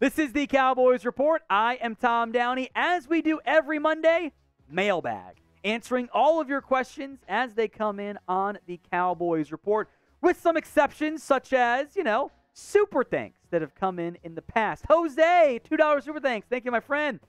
This is the Cowboys Report. I am Tom Downey. As we do every Monday, mailbag. Answering all of your questions as they come in on the Cowboys Report, with some exceptions, such as, you know, super thanks that have come in in the past. Jose, $2 super thanks. Thank you, my friend.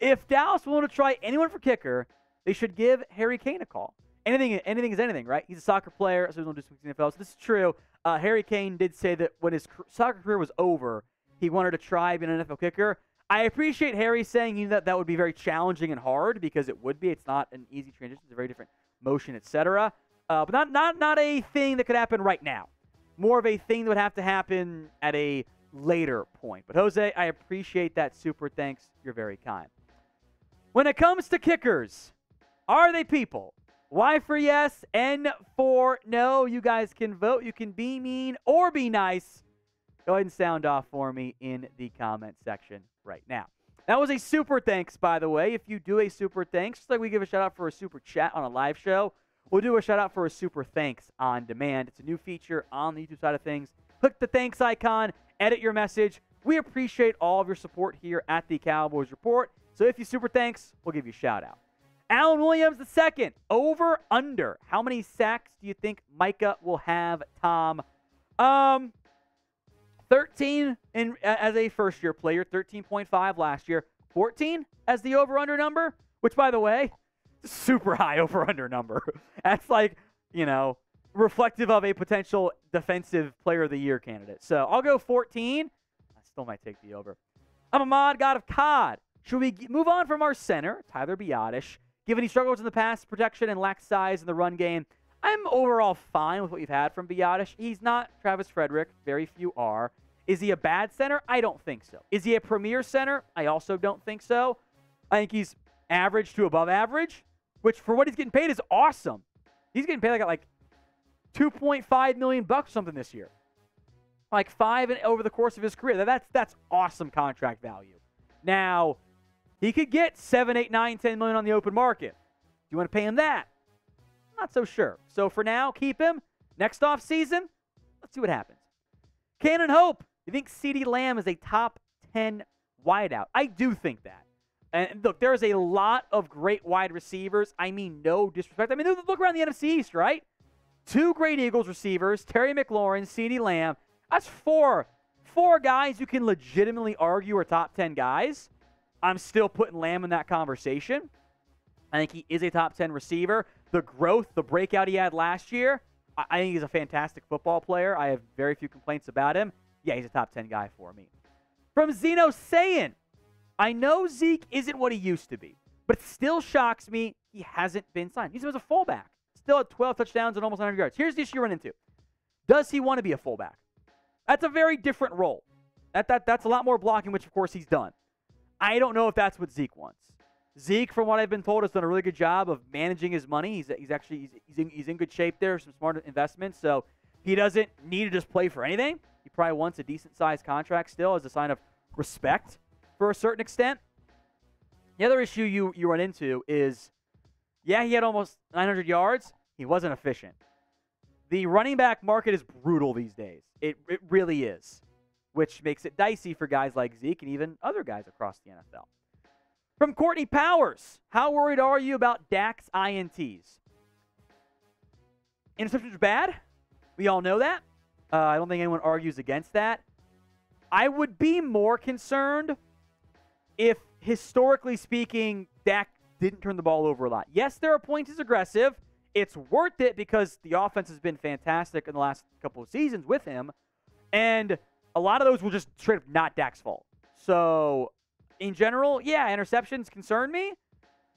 If Dallas willing to try anyone for kicker, they should give Harry Kane a call. Anything, anything is anything, right? He's a soccer player, so he's going to do something NFL. So this is true. Uh, Harry Kane did say that when his soccer career was over, he wanted to try being an NFL kicker. I appreciate Harry saying that that would be very challenging and hard because it would be. It's not an easy transition. It's a very different motion, etc. Uh, but not not not a thing that could happen right now. More of a thing that would have to happen at a later point. But Jose, I appreciate that super thanks. You're very kind. When it comes to kickers, are they people? Y for yes, N for no. You guys can vote. You can be mean or be nice go ahead and sound off for me in the comment section right now. That was a super thanks, by the way. If you do a super thanks, just like we give a shout out for a super chat on a live show, we'll do a shout out for a super thanks on demand. It's a new feature on the YouTube side of things. Click the thanks icon, edit your message. We appreciate all of your support here at the Cowboys Report. So if you super thanks, we'll give you a shout out. Alan Williams the second, over under. How many sacks do you think Micah will have, Tom? Um, 13 in as a first year player, 13.5 last year, 14 as the over under number, which by the way, super high over under number. That's like, you know, reflective of a potential defensive player of the year candidate. So I'll go 14. I still might take the over. I'm a mod god of COD. Should we move on from our center, Tyler Biadasz? Given he struggles in the pass protection and lacks size in the run game, I'm overall fine with what you've had from Biadasz. He's not Travis Frederick. Very few are. Is he a bad center? I don't think so. Is he a premier center? I also don't think so. I think he's average to above average, which for what he's getting paid is awesome. He's getting paid like like 2.5 million bucks something this year. Like five and over the course of his career. That's that's awesome contract value. Now, he could get seven, eight, nine, ten million on the open market. Do you want to pay him that? Not so sure. So for now, keep him. Next off season, let's see what happens. Cannon Hope. You think CeeDee Lamb is a top 10 wideout? I do think that. And look, there's a lot of great wide receivers. I mean, no disrespect. I mean, look around the NFC East, right? Two great Eagles receivers, Terry McLaurin, CeeDee Lamb. That's four. Four guys you can legitimately argue are top 10 guys. I'm still putting Lamb in that conversation. I think he is a top 10 receiver the growth, the breakout he had last year, I, think he's a fantastic football player. I have very few complaints about him. Yeah, he's a top 10 guy for me. From Zeno saying, I know Zeke isn't what he used to be, but it still shocks me he hasn't been signed. He's was a fullback, still at 12 touchdowns and almost 100 yards. Here's the issue you run into. Does he want to be a fullback? That's a very different role. That, that, that's a lot more blocking, which of course he's done. I don't know if that's what Zeke wants. Zeke, from what I've been told, has done a really good job of managing his money. He's, he's actually he's, he's, in, he's in good shape there, some smart investments. So he doesn't need to just play for anything. He probably wants a decent sized contract still as a sign of respect for a certain extent. The other issue you, you run into is, yeah, he had almost 900 yards. He wasn't efficient. The running back market is brutal these days. It, it really is, which makes it dicey for guys like Zeke and even other guys across the NFL. From Courtney Powers, how worried are you about Dak's INTs? Interceptions are bad. We all know that. Uh, I don't think anyone argues against that. I would be more concerned if, historically speaking, Dak didn't turn the ball over a lot. Yes, there are points he's aggressive. It's worth it because the offense has been fantastic in the last couple of seasons with him. And a lot of those were just straight up not Dak's fault. So in general, yeah, interceptions concern me.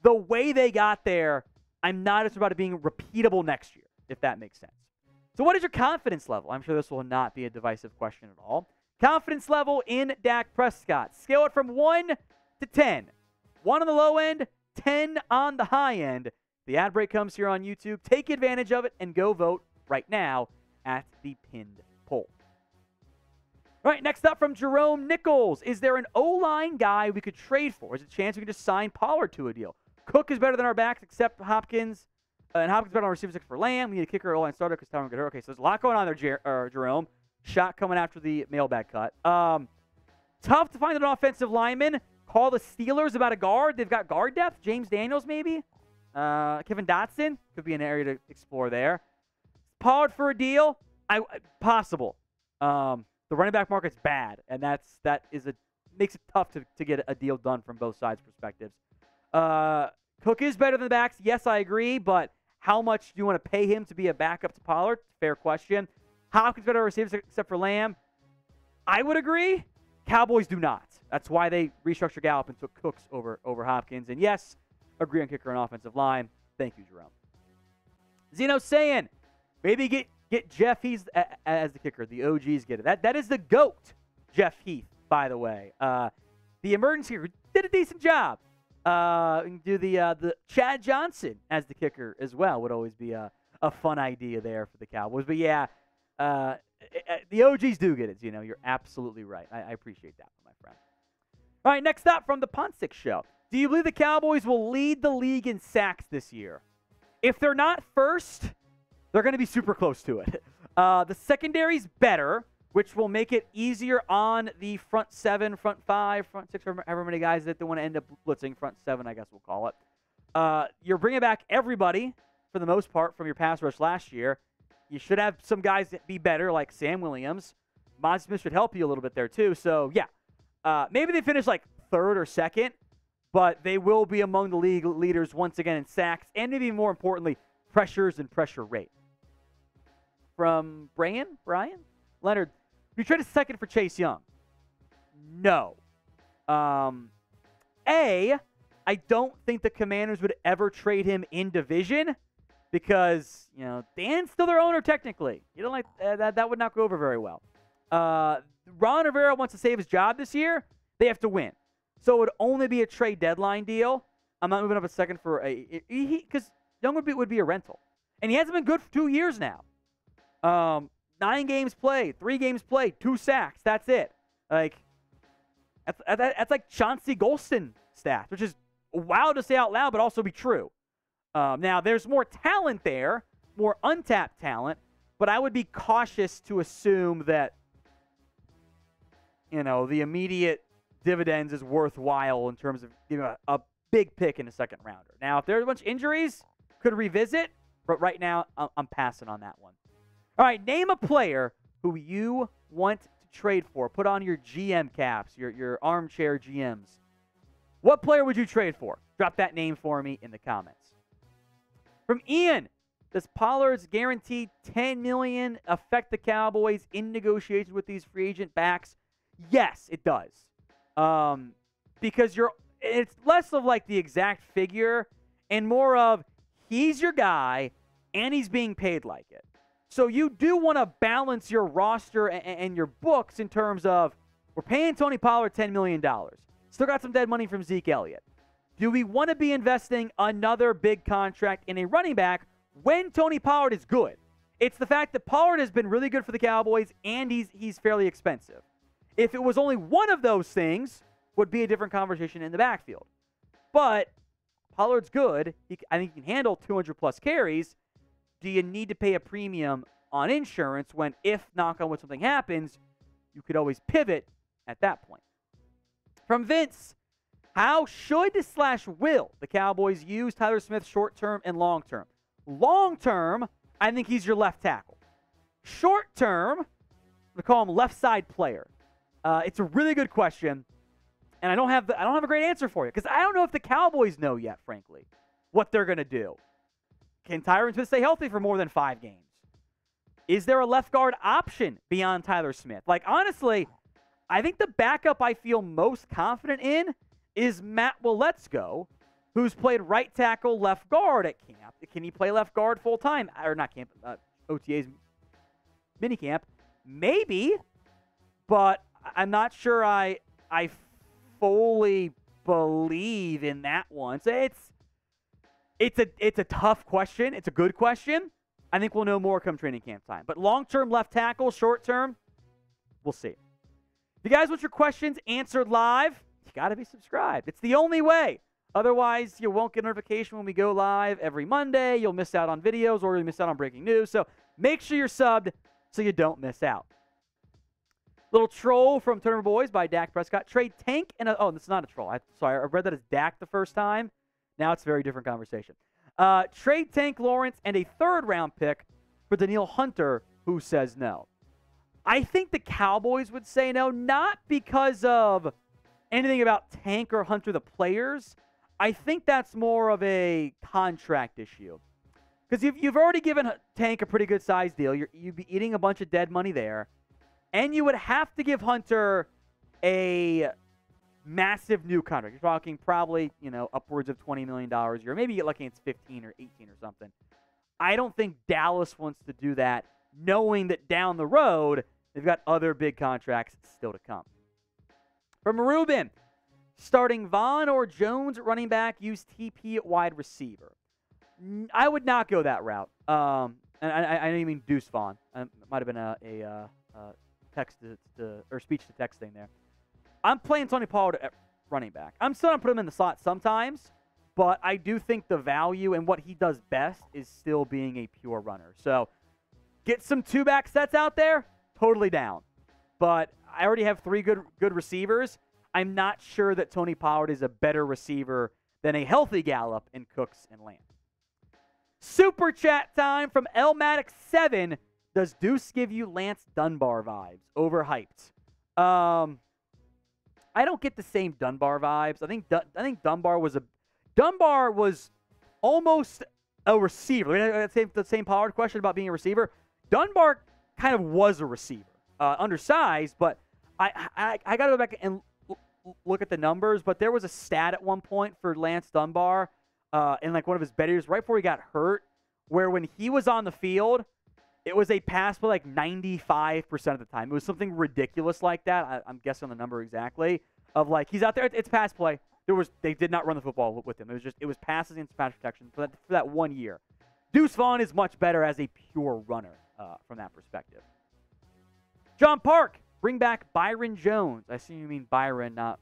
The way they got there, I'm not as about it being repeatable next year, if that makes sense. So, what is your confidence level? I'm sure this will not be a divisive question at all. Confidence level in Dak Prescott. Scale it from 1 to 10. 1 on the low end, 10 on the high end. The ad break comes here on YouTube. Take advantage of it and go vote right now at the pinned poll. All right, next up from Jerome Nichols. Is there an O line guy we could trade for? Is it a chance we can just sign Pollard to a deal? Cook is better than our backs except Hopkins. Uh, and Hopkins better on receivers except for Lamb. We need a kicker, O line starter because Tyron got hurt. Okay, so there's a lot going on there, Jer- uh, Jerome. Shot coming after the mailbag cut. Um, Tough to find an offensive lineman. Call the Steelers about a guard. They've got guard depth. James Daniels, maybe. Uh, Kevin Dotson could be an area to explore there. Pollard for a deal, I possible. Um, the running back market's bad, and that's that is a makes it tough to, to get a deal done from both sides' perspectives. Uh, Cook is better than the backs. Yes, I agree, but how much do you want to pay him to be a backup to Pollard? Fair question. Hopkins better receivers except for Lamb. I would agree. Cowboys do not. That's why they restructured Gallup and took Cooks over over Hopkins. And yes, agree on kicker and offensive line. Thank you, Jerome. Zeno saying maybe get get Jeff Heath as the kicker. The OGs get it. That that is the goat, Jeff Heath. By the way, uh, the emergency did a decent job. Uh, do the uh, the Chad Johnson as the kicker as well would always be a, a fun idea there for the Cowboys. But yeah, uh, eh, eh, the OGs do get it. You know, you're absolutely right. I, I appreciate that, my friend. All right, next up from the Ponsick Show. Do you believe the Cowboys will lead the league in sacks this year? If they're not first, they're going to be super close to it. Uh, the secondary's better, which will make it easier on the front seven, front five, front six, however many guys that they want to end up blitzing. Front seven, I guess we'll call it. Uh, you're bringing back everybody for the most part from your pass rush last year. You should have some guys that be better, like Sam Williams. Mazi Smith should help you a little bit there too. So yeah, uh, maybe they finish like third or second, but they will be among the league leaders once again in sacks and maybe more importantly, pressures and pressure rate from Brian, Brian Leonard. You trade a second for Chase Young? No. Um, a, I don't think the Commanders would ever trade him in division because you know Dan's still their owner technically. You don't like uh, that. That would not go over very well. Uh, Ron Rivera wants to save his job this year. They have to win, so it would only be a trade deadline deal. I'm not moving up a second for a because Young would be would be a rental, and he hasn't been good for two years now. Um, nine games played, three games played, two sacks. That's it. Like, that's, that's like Chauncey Golston stats, which is wild to say out loud, but also be true. Um, now, there's more talent there, more untapped talent, but I would be cautious to assume that, you know, the immediate dividends is worthwhile in terms of giving a, a big pick in the second rounder. Now, if there's a bunch of injuries, could revisit, but right now, I'm passing on that one. All right, name a player who you want to trade for. Put on your GM caps, your, your armchair GMs. What player would you trade for? Drop that name for me in the comments. From Ian, does Pollard's guaranteed 10 million affect the Cowboys in negotiations with these free agent backs? Yes, it does. Um, because you're it's less of like the exact figure and more of he's your guy and he's being paid like it. So you do want to balance your roster and, and, your books in terms of we're paying Tony Pollard $10 million. Still got some dead money from Zeke Elliott. Do we want to be investing another big contract in a running back when Tony Pollard is good? It's the fact that Pollard has been really good for the Cowboys and he's he's fairly expensive. If it was only one of those things, would be a different conversation in the backfield. But Pollard's good. He, I think he can handle 200 plus carries do you need to pay a premium on insurance when, if knock on wood, something happens, you could always pivot at that point? From Vince, how should slash will the Cowboys use Tyler Smith short term and long term? Long term, I think he's your left tackle. Short term, we call him left side player. Uh, it's a really good question, and I don't have the, I don't have a great answer for you because I don't know if the Cowboys know yet, frankly, what they're going to do. Can Tyron Smith stay healthy for more than five games? Is there a left guard option beyond Tyler Smith? Like, honestly, I think the backup I feel most confident in is Matt Waletzko, who's played right tackle, left guard at camp. Can he play left guard full time? Or not camp, uh, OTA's mini camp? Maybe, but I'm not sure I I fully believe in that one. So it's it's a it's a tough question. It's a good question. I think we'll know more come training camp time. But long term left tackle, short term, we'll see. If you guys want your questions answered live, you got to be subscribed. It's the only way. Otherwise, you won't get notification when we go live every Monday. You'll miss out on videos or you'll miss out on breaking news. So make sure you're subbed so you don't miss out. Little troll from Turner Boys by Dak Prescott. Trade Tank and a, oh, this is not a troll. I, sorry, I read that as Dak the first time. Now it's a very different conversation. Uh, trade Tank Lawrence and a third round pick for Danielle Hunter, who says no. I think the Cowboys would say no, not because of anything about Tank or Hunter, the players. I think that's more of a contract issue. Because you've, you've already given Tank a pretty good size deal. You're, you'd be eating a bunch of dead money there. And you would have to give Hunter a massive new contract. You're talking probably, you know, upwards of $20 million a year. Maybe you get lucky it's 15 or 18 or something. I don't think Dallas wants to do that, knowing that down the road, they've got other big contracts still to come. From Ruben, starting Vaughn or Jones running back, use TP at wide receiver. I would not go that route. Um, and I, I, even mean Deuce Vaughn. Um, it might have been a, a, uh, a text to, to, or speech to text thing there. I'm playing Tony Pollard at running back. I'm still gonna put him in the slot sometimes, but I do think the value and what he does best is still being a pure runner. So get some two back sets out there, totally down. But I already have three good good receivers. I'm not sure that Tony Pollard is a better receiver than a healthy Gallup in Cooks and Lamb. Super chat time from Elmatic7. Does Deuce give you Lance Dunbar vibes? Overhyped. Um, I don't get the same Dunbar vibes. I think I think Dunbar was a Dunbar was almost a receiver. The same Pollard question about being a receiver. Dunbar kind of was a receiver, uh, undersized, but I I, I got to go back and look at the numbers. But there was a stat at one point for Lance Dunbar uh, in like one of his better years, right before he got hurt, where when he was on the field, it was a pass play like 95% of the time. It was something ridiculous like that. I, am guessing on the number exactly of like he's out there. It's pass play. There was they did not run the football with him. It was just it was passes and pass protection for that for that one year. Deuce Vaughn is much better as a pure runner uh, from that perspective. John Park, bring back Byron Jones. I see you mean Byron, not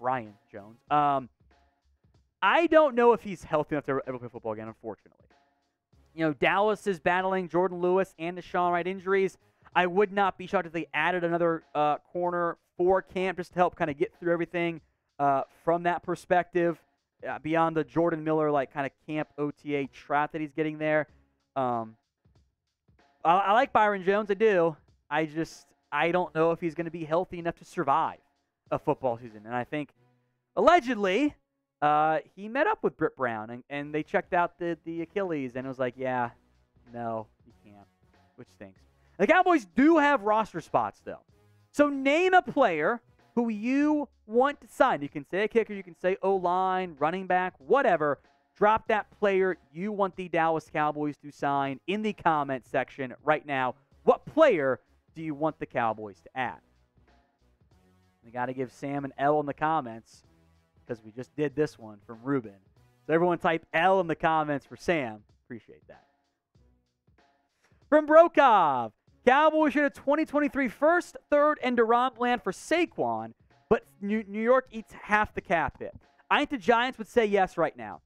Brian Jones. Um, I don't know if he's healthy enough to ever play football again, unfortunately. You know, Dallas is battling Jourdan Lewis and DeSean Wright injuries. I would not be shocked if they added another uh, corner for camp just to help kind of get through everything uh, from that perspective. Uh, beyond the Jordan Miller like kind of camp OTA trap that he's getting there. Um, I, I like Byron Jones. I do. I just I don't know if he's going to be healthy enough to survive a football season. And I think allegedly uh, he met up with Britt Brown and, and they checked out the, the Achilles and it was like, yeah, no, you can't, which stinks. The Cowboys do have roster spots, though. So name a player who you want to sign. You can say a kicker, you can say O line, running back, whatever. Drop that player you want the Dallas Cowboys to sign in the comment section right now. What player do you want the Cowboys to add? We got to give Sam an L in the comments because we just did this one from Ruben. So everyone type L in the comments for Sam. Appreciate that. From Brokov, Cowboys should have 2023 first, third, and DaRon Bland for Saquon, but New York eats half the cap hit. I think the Giants would say yes right now.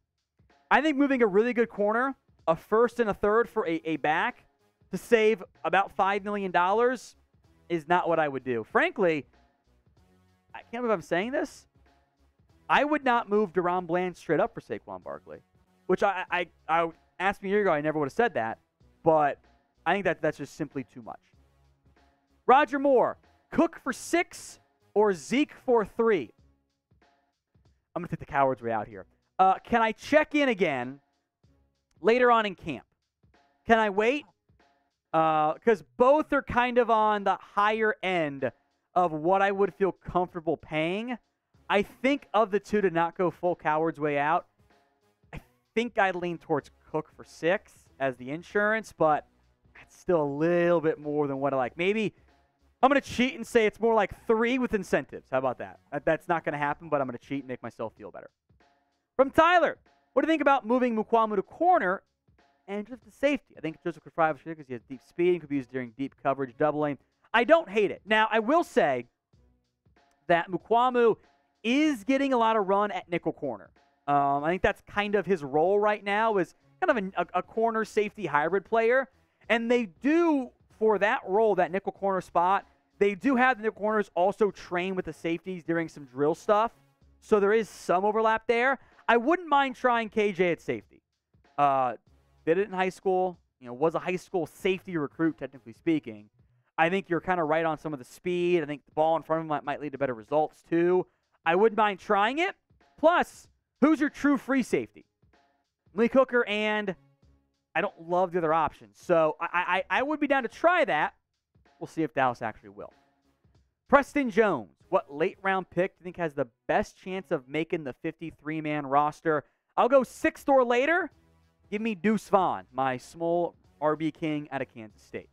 I think moving a really good corner, a first and a third for a, a back to save about $5 million is not what I would do. Frankly, I can't believe I'm saying this. I would not move DaRon Bland straight up for Saquon Barkley, which I, I, I asked me a year ago, I never would have said that, but I think that that's just simply too much. Roger Moore, Cook for six or Zeke for three? I'm going to take the coward's way out here. Uh, can I check in again later on in camp? Can I wait? Because uh, both are kind of on the higher end of what I would feel comfortable paying. I think of the two to not go full coward's way out, I think I'd lean towards Cook for six as the insurance, but it's still a little bit more than what I like. Maybe I'm going to cheat and say it's more like three with incentives. How about that? That's not going to happen, but I'm going to cheat and make myself feel better. From Tyler, what do you think about moving Mukuamu to corner and just the safety? I think Joseph thrive because he has deep speed and could be used during deep coverage doubling. I don't hate it. Now, I will say that Mukuamu is getting a lot of run at nickel corner. Um, I think that's kind of his role right now is kind of a, a, corner safety hybrid player. And they do, for that role, that nickel corner spot, They do have their corners also train with the safeties during some drill stuff. So there is some overlap there. I wouldn't mind trying KJ at safety. Uh, did it in high school. You know, was a high school safety recruit, technically speaking. I think you're kind of right on some of the speed. I think the ball in front of him might, might lead to better results too. I wouldn't mind trying it. Plus, who's your true free safety? Lee Hooker and I don't love the other options. So I, I, I would be down to try that. We'll see if Dallas actually will. Preston Jones, what late round pick do you think has the best chance of making the 53 man roster? I'll go sixth or later. Give me Deuce Vaughn, my small RB king out of Kansas State.